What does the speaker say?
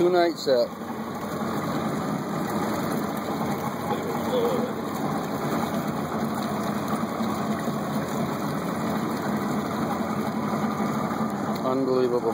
Two nights up. Unbelievable.